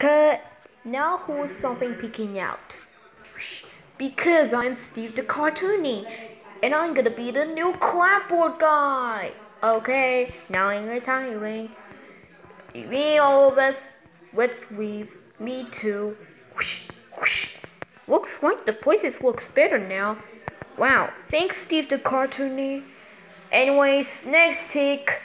Cut. Now who's something peeking out? Because I'm Steve the Cartoony, and I'm gonna be the new clapboard guy. Okay, now I'm tiny ring. Me, all of us. Let's leave. Me too. Looks like the places looks better now. Wow, thanks Steve the Cartoony. Anyways, next take.